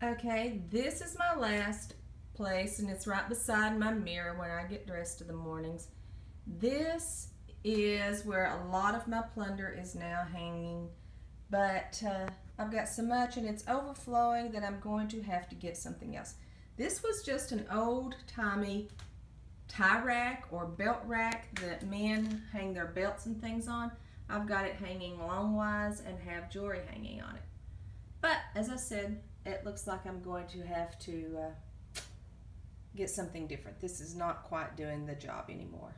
Okay, this is my last place and it's right beside my mirror when I get dressed in the mornings. This is where a lot of my plunder is now hanging, but uh, I've got so much and it's overflowing that I'm going to have to get something else. This was just an old-timey tie rack or belt rack that men hang their belts and things on. I've got it hanging longwise and have jewelry hanging on it. But as I said, it looks like I'm going to have to uh, get something different. This is not quite doing the job anymore.